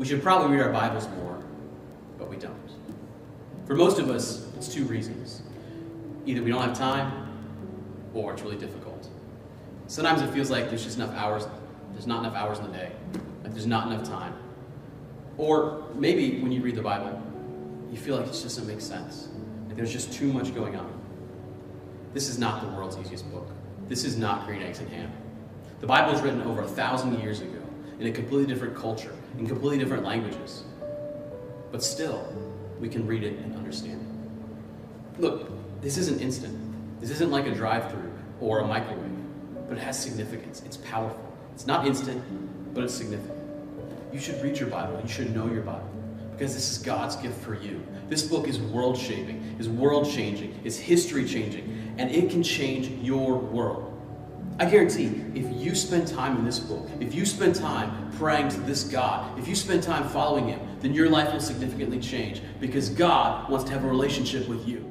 We should probably read our Bibles more, but we don't. For most of us, it's two reasons. Either we don't have time, or it's really difficult. Sometimes it feels like there's just enough hours, there's not enough hours in the day, like there's not enough time. Or maybe when you read the Bible, you feel like it just doesn't make sense. Like there's just too much going on. This is not the world's easiest book. This is not green eggs and ham. The Bible was written over a thousand years ago in a completely different culture, in completely different languages. But still, we can read it and understand it. Look, this isn't instant. This isn't like a drive through or a microwave, but it has significance. It's powerful. It's not instant, but it's significant. You should read your Bible. You should know your Bible because this is God's gift for you. This book is world shaping, is world changing, is history changing, and it can change your world. I guarantee if you spend time in this book, if you spend time praying to this God, if you spend time following Him, then your life will significantly change because God wants to have a relationship with you.